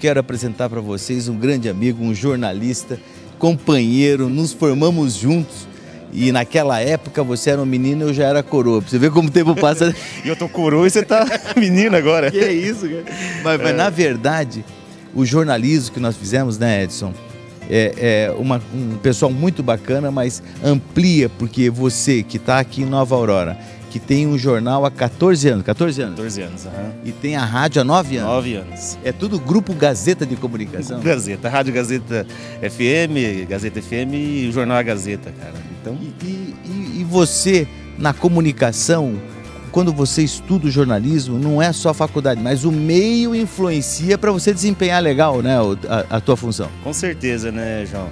quero apresentar para vocês um grande amigo, um jornalista, companheiro, nos formamos juntos. E naquela época você era um menino e eu já era coroa. Você ver como o tempo passa. e eu tô coroa e você tá menino agora. Que é isso, cara. Mas, mas, na verdade, o jornalismo que nós fizemos, né, Edson? É, é uma, um pessoal muito bacana, mas amplia, porque você que está aqui em Nova Aurora que tem um jornal há 14 anos. 14 anos? 14 anos, aham. E tem a rádio há 9 anos? 9 anos. É tudo Grupo Gazeta de Comunicação? Gazeta, Rádio Gazeta FM, Gazeta FM e o Jornal A Gazeta, cara. Então... E, e, e você, na comunicação, quando você estuda o jornalismo, não é só a faculdade, mas o meio influencia para você desempenhar legal né, a, a tua função. Com certeza, né, João?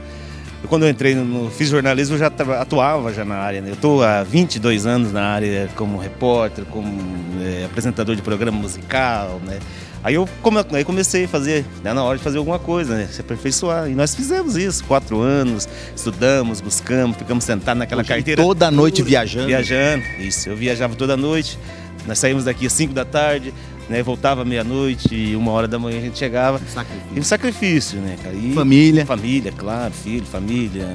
Eu, quando eu entrei no, fiz jornalismo, eu já atuava já na área. Né? Eu estou há 22 anos na área como repórter, como é, apresentador de programa musical, né? Aí eu come, aí comecei a fazer, né, na hora de fazer alguma coisa, né, se aperfeiçoar. E nós fizemos isso, quatro anos, estudamos, buscamos, ficamos sentados naquela Hoje, carteira. Toda noite viajando? Viajando, isso. Eu viajava toda noite. Nós saímos daqui às 5 da tarde, né? Voltava meia-noite, uma hora da manhã a gente chegava. Sacrifício. E um sacrifício, né, cara? E família. Família, claro, filho, família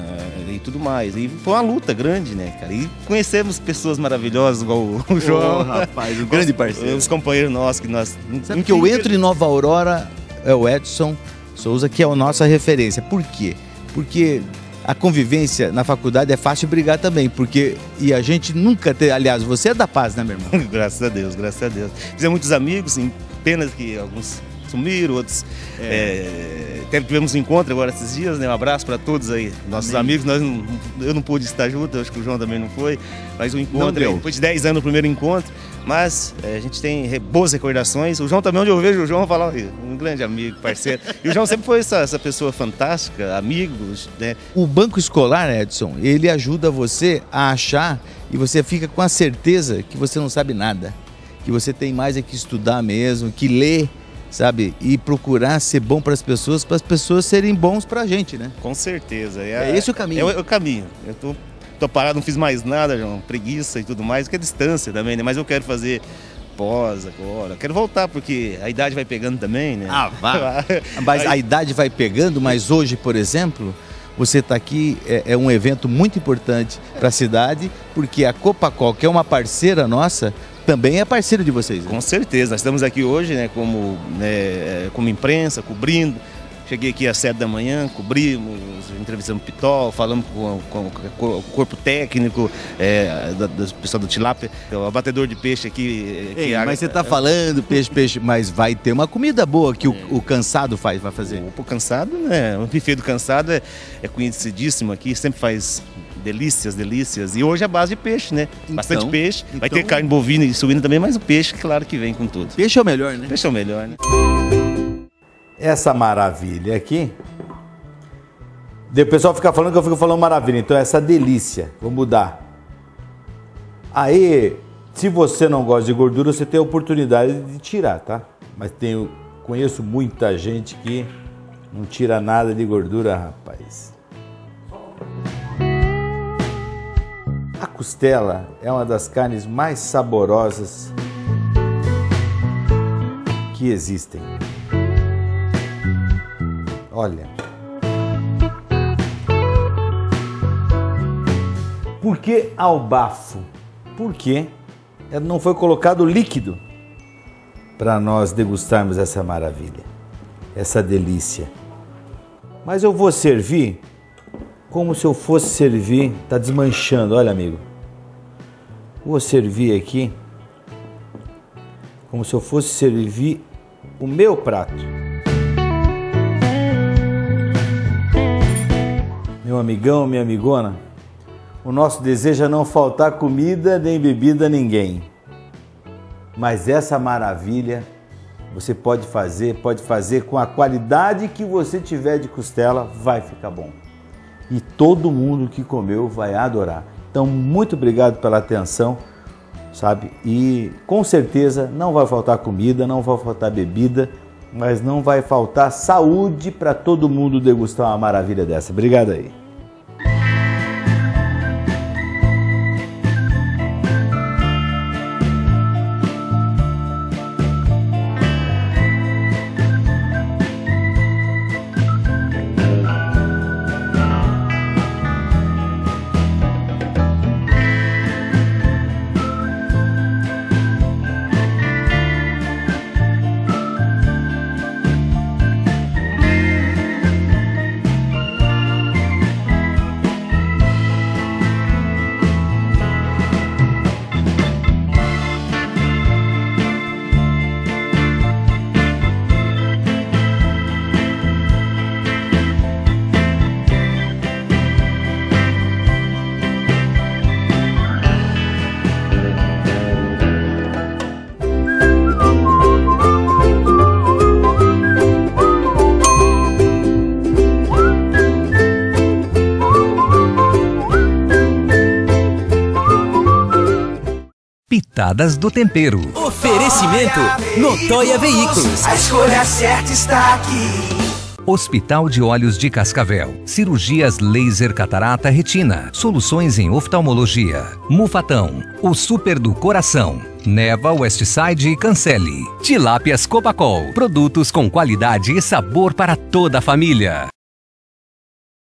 e tudo mais. E foi uma luta grande, né, cara? E conhecemos pessoas maravilhosas, igual o João. Oh, rapaz, um grande parceiro. Os companheiros nossos que nós. Sabe que eu entro em Nova Aurora, é o Edson Souza, que é a nossa referência. Por quê? Porque a convivência na faculdade é fácil brigar também, porque e a gente nunca ter, aliás, você é da paz, né, meu irmão? graças a Deus, graças a Deus. Fizemos muitos amigos, pena que alguns sumiram, outros é. É, tivemos um encontro agora esses dias, né? Um abraço para todos aí, nossos Amém. amigos. Nós não, eu não pude estar junto, acho que o João também não foi, mas o encontro, depois de 10 anos o primeiro encontro, mas é, a gente tem boas recordações. O João também, onde eu vejo o João, falar um grande amigo, parceiro. E o João sempre foi essa, essa pessoa fantástica, amigos, né? O banco escolar, Edson, ele ajuda você a achar e você fica com a certeza que você não sabe nada, que você tem mais é que estudar mesmo, que ler sabe? E procurar ser bom para as pessoas, para as pessoas serem bons para a gente, né? Com certeza. É, é esse o caminho. É o, é o caminho. Eu tô, tô parado, não fiz mais nada, João, preguiça e tudo mais, que é distância também, né? Mas eu quero fazer pós agora. Quero voltar porque a idade vai pegando também, né? Ah, vá. mas a idade vai pegando, mas hoje, por exemplo, você está aqui, é, é, um evento muito importante para a cidade, porque a Copacol, que é uma parceira nossa, também é parceiro de vocês. Né? Com certeza, nós estamos aqui hoje né, como, né, como imprensa, cobrindo. Cheguei aqui às sete da manhã, cobrimos, entrevistamos o Pitol, falamos com, com, com, o corpo técnico é, do, do pessoal do Tilápia, o abatedor de peixe aqui. Ei, mas você está é, falando peixe, peixe, mas vai ter uma comida boa que o, o cansado faz, vai fazer. O, o cansado, né? O buffet do cansado é, é conhecidíssimo aqui, sempre faz delícias, delícias. E hoje é base de peixe, né? Então, Bastante peixe. Então... Vai ter então- carne bovina e suína também, mas o peixe, claro que vem com tudo. Peixe é o melhor, né? Peixe é o melhor, né? Essa maravilha aqui. O pessoal fica falando que eu fico falando maravilha, então essa delícia. Vou mudar. Aí, se você não gosta de gordura, você tem a oportunidade de tirar, tá? Mas tenho, conheço muita gente que não tira nada de gordura, rapaz. Costela é uma das carnes mais saborosas que existem. Olha. Por que ao bafo? Porque não foi colocado líquido para nós degustarmos essa maravilha, essa delícia. Mas eu vou servir como se eu fosse servir, tá desmanchando, olha amigo. Vou servir aqui como se eu fosse servir o meu prato. Meu amigão, minha amigona, o nosso desejo é não faltar comida nem bebida a ninguém. Mas essa maravilha você pode fazer, pode fazer com a qualidade que você tiver de costela, vai ficar bom e todo mundo que comeu vai adorar. Então, muito obrigado pela atenção, sabe? E com certeza não vai faltar comida, não vai faltar bebida, mas não vai faltar saúde para todo mundo degustar uma maravilha dessa. Obrigado aí. Pitadas do tempero. Oferecimento Notóia Veículos. A escolha certa está aqui. Hospital de Olhos de Cascavel. Cirurgias laser catarata retina. Soluções em oftalmologia. Mufatão. O super do coração. Neva Westside e Cancele. Tilápias Copacol. Produtos com qualidade e sabor para toda a família.